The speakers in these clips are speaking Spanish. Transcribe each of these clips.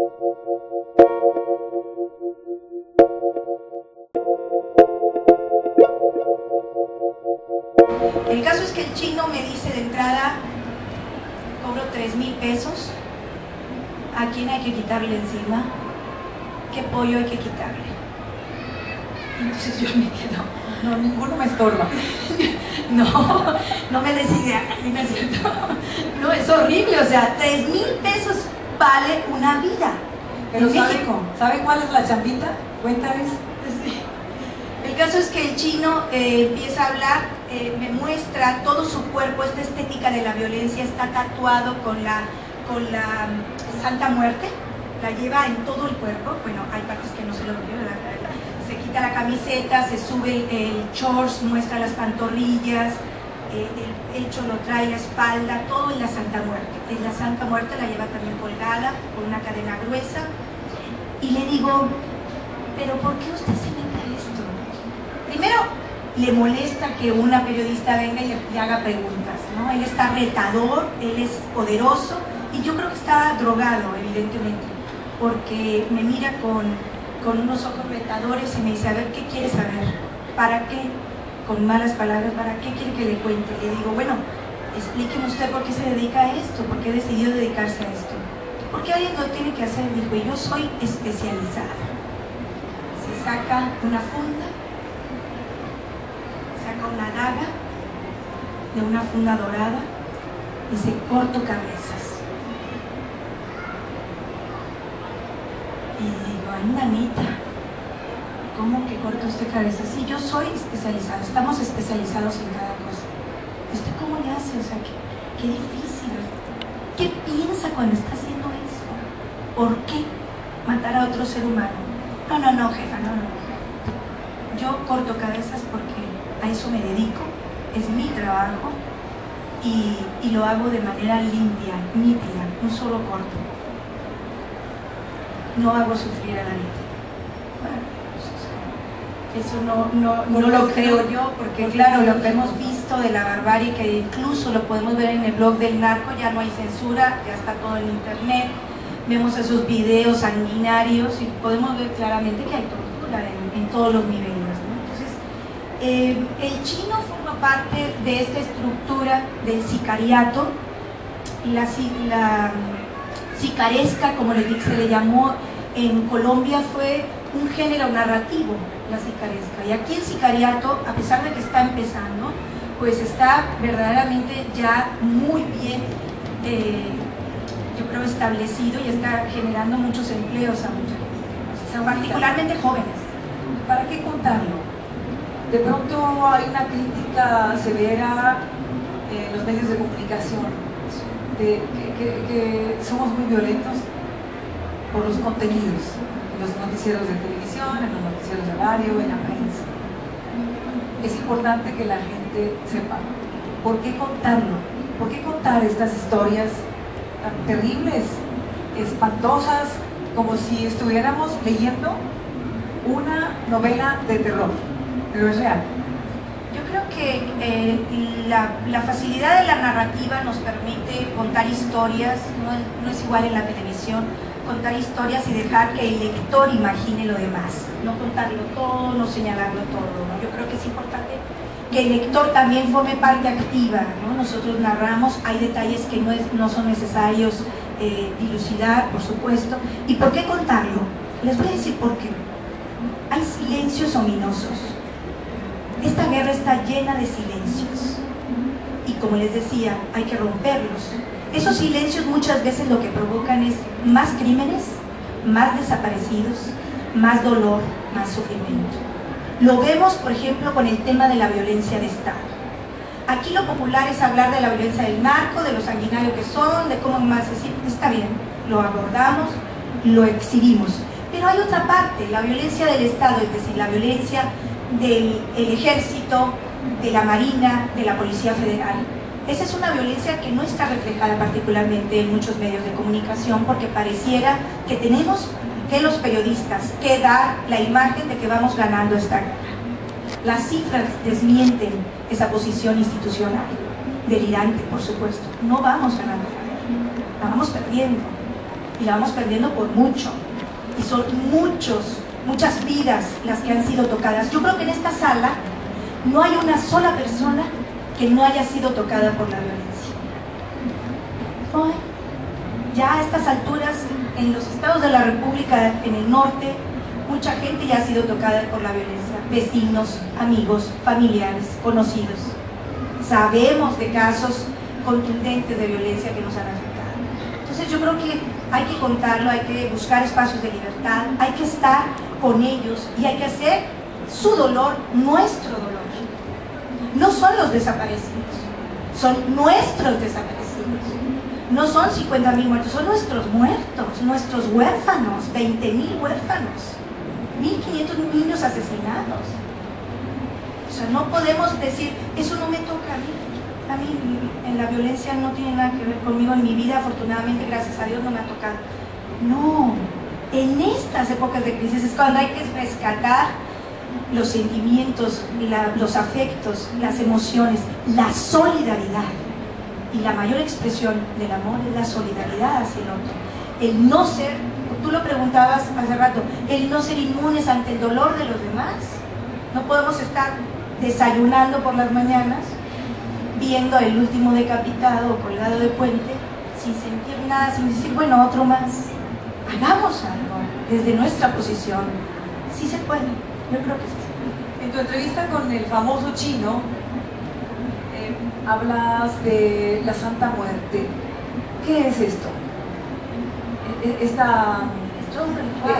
El caso es que el chino me dice de entrada, cobro 3 mil pesos, ¿a quién hay que quitarle encima? ¿Qué pollo hay que quitarle? Entonces yo me quedo, No, ninguno me estorba. no, no me des idea, no. No, es horrible, o sea, 3 mil pesos vale una vida. Pero en ¿sabe, México. ¿sabe cuál es la chambita? Cuéntales. El caso es que el chino eh, empieza a hablar, eh, me muestra todo su cuerpo, esta estética de la violencia, está tatuado con la, con la mm, Santa Muerte, la lleva en todo el cuerpo, bueno, hay partes que no se lo ¿verdad? se quita la camiseta, se sube el, el shorts, muestra las pantorrillas, el pecho lo trae, la espalda, todo en la Santa Muerte. En la Santa Muerte la lleva también colgada con una cadena gruesa. Y le digo, pero ¿por qué usted se mete esto? Primero, le molesta que una periodista venga y le, haga preguntas, ¿no? Él está retador, él es poderoso y yo creo que está drogado, evidentemente, porque me mira con, con unos ojos retadores y me dice, a ver, ¿qué quiere saber? ¿Para qué? Con malas palabras, ¿para qué quiere que le cuente? Le digo, bueno, explíqueme usted por qué se dedica a esto, por qué decidió dedicarse a esto. Porque alguien lo tiene que hacer, dijo, yo soy especializada. Se saca una funda, saca una daga de una funda dorada y se corto cabezas. Y digo, ay, nanita, ¿cómo que corta usted cabezas? Sí, yo soy especializada, estamos especializados en cada cosa. ¿Y ¿Usted cómo le hace? O sea, qué, qué difícil. ¿Qué piensa cuando está haciendo eso? ¿Por qué matar a otro ser humano? No, no, no, jefa, no, no. Yo corto cabezas porque a eso me dedico, es mi trabajo y, y lo hago de manera limpia, nítida, un solo corto. No hago sufrir a la víctima. Bueno, eso no, no, no lo creo yo, porque claro, lo que hemos visto de la barbarie, que incluso lo podemos ver en el blog del narco, ya no hay censura, ya está todo en internet, vemos esos videos sanguinarios y podemos ver claramente que hay tortura en, en todos los niveles. ¿no? Entonces, eh, el chino forma parte de esta estructura del sicariato, la, la sicaresca, como se le llamó en Colombia, fue un género narrativo, la sicaresca. Y aquí el sicariato, a pesar de que está empezando, pues está verdaderamente ya muy bien, eh, yo creo, establecido y está generando muchos empleos a mucha gente, o sea, particularmente jóvenes. ¿Para qué contarlo? De pronto hay una crítica severa en los medios de comunicación, que, somos muy violentos por los contenidos, en los noticieros de televisión, en los noticieros de radio, en la prensa. Es importante que la gente sepa por qué contarlo, por qué contar estas historias tan terribles, espantosas, como si estuviéramos leyendo una novela de terror, pero es real. Yo creo que eh, la, facilidad de la narrativa nos permite contar historias, no, no es igual en la televisión, contar historias y dejar que el lector imagine lo demás, no contarlo todo, no señalarlo todo. ¿no? Yo creo que es importante que el lector también forme parte activa. ¿no? Nosotros narramos, hay detalles que no, son necesarios eh, dilucidar, por supuesto. ¿Y por qué contarlo? Les voy a decir por qué. Hay silencios ominosos. Esta guerra está llena de silencios. Y como les decía, hay que romperlos. Esos silencios muchas veces lo que provocan es más crímenes, más desaparecidos, más dolor, más sufrimiento. Lo vemos, por ejemplo, con el tema de la violencia de Estado. Aquí lo popular es hablar de la violencia del narco, de lo sanguinario que son, de cómo más está bien, lo abordamos, lo exhibimos. Pero hay otra parte, la violencia del Estado, es decir, la violencia del el ejército, de la marina, de la policía federal. Esa es una violencia que no está reflejada particularmente en muchos medios de comunicación porque pareciera que tenemos que los periodistas que dar la imagen de que vamos ganando esta guerra. Las cifras desmienten esa posición institucional, delirante por supuesto. No vamos ganando la guerra, la vamos perdiendo. y la vamos perdiendo por mucho. Y son muchos, muchas vidas las que han sido tocadas. Yo creo que en esta sala no hay una sola persona que no haya sido tocada por la violencia. Hay. Ya a estas alturas, en los estados de la República, en el norte, mucha gente ya ha sido tocada por la violencia. Vecinos, amigos, familiares, conocidos. Sabemos de casos contundentes de violencia que nos han afectado. Entonces yo creo que hay que contarlo, hay que buscar espacios de libertad, hay que estar con ellos y hay que hacer su dolor nuestro dolor. No son los desaparecidos, son nuestros desaparecidos. No son 50 mil muertos, son nuestros muertos, nuestros huérfanos, 20 mil huérfanos, 1.500 niños asesinados. O sea, no podemos decir, eso no me toca a mí. A mí en la violencia no tiene nada que ver conmigo en mi vida, afortunadamente, gracias a Dios, no me ha tocado. No, en estas épocas de crisis es cuando hay que rescatar los sentimientos, los afectos, las emociones, la solidaridad. Y la mayor expresión del amor es la solidaridad hacia el otro. El no ser, tú lo preguntabas hace rato, el no ser inmunes ante el dolor de los demás. No podemos estar desayunando por las mañanas, viendo el último decapitado o colgado de puente, sin sentir nada, sin decir, bueno, otro más. Hagamos algo desde nuestra posición. Sí se puede, yo creo que sí. En tu entrevista con el famoso chino, eh, hablas de la Santa Muerte. ¿Qué es esto? E, e, esta,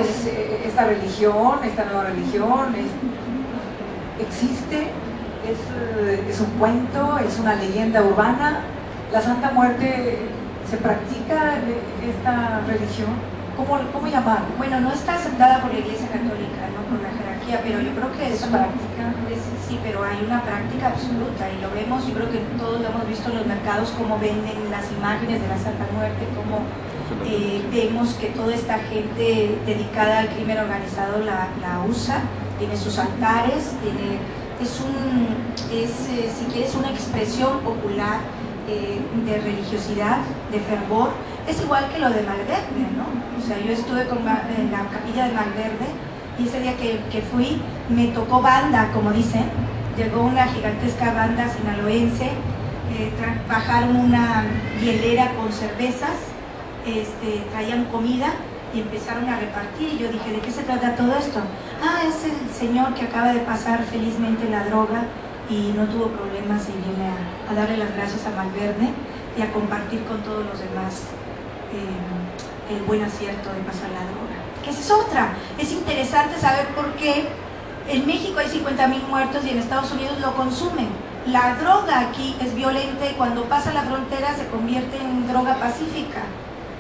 es, eh, esta religión, esta nueva religión, existe, es, es, un cuento, es una leyenda urbana. La Santa Muerte se practica esta religión. ¿Cómo, cómo llamarlo? Bueno, no está aceptada por la Iglesia Católica, no pero yo creo que es práctica. sí, pero hay una práctica absoluta y lo vemos, yo creo que todos lo hemos visto en los mercados, cómo venden las imágenes de la Santa Muerte, cómo eh, vemos que toda esta gente dedicada al crimen organizado la, la usa, tiene sus altares, tiene, es, un, es eh, si quieres, una expresión popular eh, de religiosidad, de fervor, es igual que lo de Malverde, ¿no? O sea, yo estuve con, en la capilla de Malverde y ese día que, fui me tocó banda, como dicen, llegó una gigantesca banda sinaloense, eh, bajaron una hielera con cervezas, este, traían comida y empezaron a repartir y yo dije, ¿de qué se trata todo esto? Ah, es el señor que acaba de pasar felizmente la droga y no tuvo problemas y viene a, darle las gracias a Malverde y a compartir con todos los demás eh, el buen acierto de pasar la droga. Que esa es otra. Es interesante saber por qué en México hay 50 mil muertos y en Estados Unidos lo consumen. La droga aquí es violenta y cuando pasa la frontera se convierte en droga pacífica.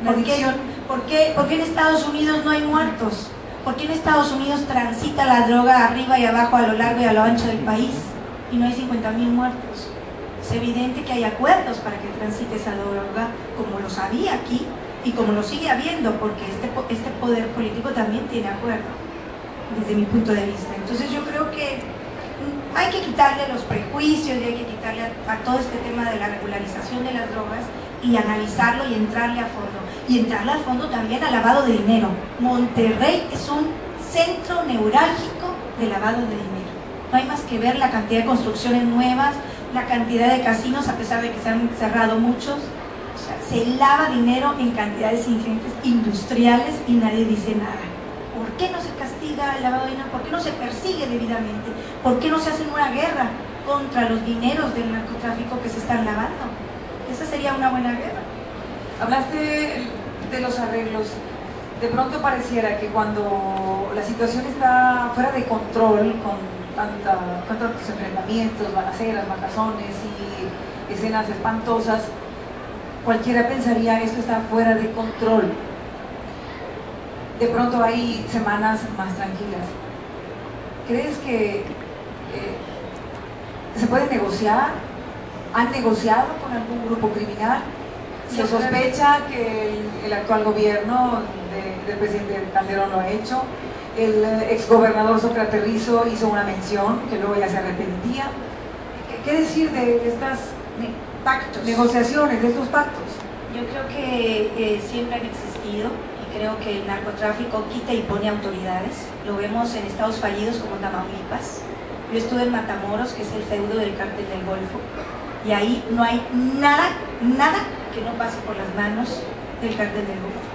¿Por qué, ¿Por qué, ¿Por qué en Estados Unidos no hay muertos? ¿Por qué en Estados Unidos transita la droga arriba y abajo a lo largo y a lo ancho del país? y no hay 50.000 muertos. Es evidente que hay acuerdos para que transite esa droga, como lo sabía aquí y como lo sigue habiendo, porque este, este poder político también tiene acuerdo, desde mi punto de vista. Entonces yo creo que hay que quitarle los prejuicios y hay que quitarle a, a todo este tema de la regularización de las drogas y analizarlo y entrarle a fondo. Y entrarle al fondo también al lavado de dinero. Monterrey es un centro neurálgico de lavado de dinero. No hay más que ver la cantidad de construcciones nuevas, la cantidad de casinos, a pesar de que se han cerrado muchos. Se lava dinero en cantidades ingentes industriales y nadie dice nada. ¿Por qué no se castiga el lavado de dinero? ¿Por qué no se persigue debidamente? ¿Por qué no se hace una guerra contra los dineros del narcotráfico que se están lavando? Esa sería una buena guerra. Hablaste de los arreglos. De pronto pareciera que cuando la situación está fuera de control, con tantos enfrentamientos, balaceras, matazones y escenas espantosas, cualquiera pensaría esto está fuera de control. De pronto hay semanas más tranquilas. ¿Crees que eh, se puede negociar? ¿Han negociado con algún grupo criminal? Se sospecha que el, actual gobierno del presidente Calderón lo ha hecho el exgobernador Sócrates Rizo hizo una mención que luego ya se arrepentía. ¿Qué, decir de estas pactos? Negociaciones, de estos pactos. Yo creo que eh, siempre han existido y creo que el narcotráfico quita y pone autoridades. Lo vemos en estados fallidos como Tamaulipas. Yo estuve en Matamoros, que es el feudo del cártel del Golfo, y ahí no hay nada, nada que no pase por las manos del cártel del Golfo.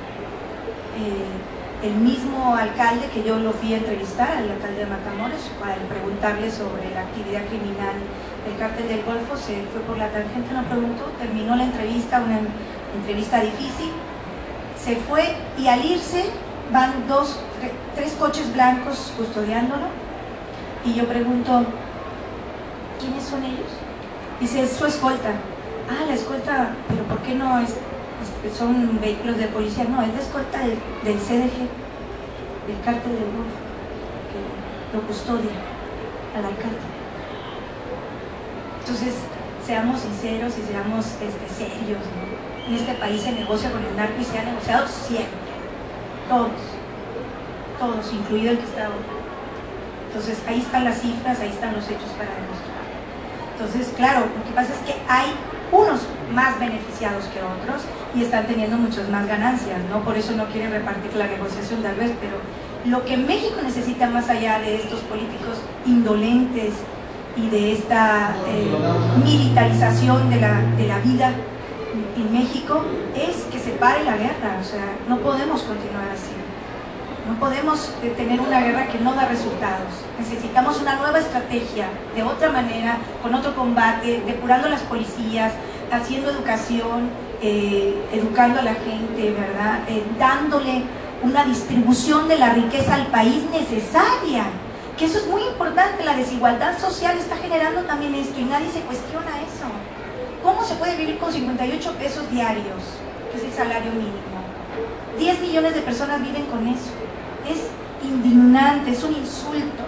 Eh, el mismo alcalde que yo lo fui a entrevistar, al alcalde de Matamoros, para preguntarle sobre la actividad criminal del cártel del Golfo, se fue por la tangente, no preguntó, terminó la entrevista, una entrevista difícil, se fue y al irse van dos, tres coches blancos custodiándolo y yo pregunto, ¿quiénes son ellos? Dice, es su escolta. Ah, la escolta, pero ¿por qué no es, son vehículos de policía? No, es la escolta del, CDG, del cártel del Golfo, que lo custodia al alcalde. Entonces, seamos sinceros y seamos este, serios. En este país se negocia con el narco y se ha negociado siempre. Todos. Todos, incluido el que está ahora. Entonces, ahí están las cifras, ahí están los hechos para demostrar. Entonces, claro, lo que pasa es que hay unos más beneficiados que otros y están teniendo muchas más ganancias, ¿no? Por eso no quieren repartir la negociación tal vez, pero lo que México necesita más allá de estos políticos indolentes, y de esta eh, militarización de la, de la vida en México es que se pare la guerra, o sea, no podemos continuar así. No podemos tener una guerra que no da resultados. Necesitamos una nueva estrategia, de otra manera, con otro combate, depurando las policías, haciendo educación, eh, educando a la gente, ¿verdad? Eh, dándole una distribución de la riqueza al país necesaria que eso es muy importante, la desigualdad social está generando también esto y nadie se cuestiona eso. ¿Cómo se puede vivir con 58 pesos diarios, que es el salario mínimo? 10 millones de personas viven con eso. Es indignante, es un insulto.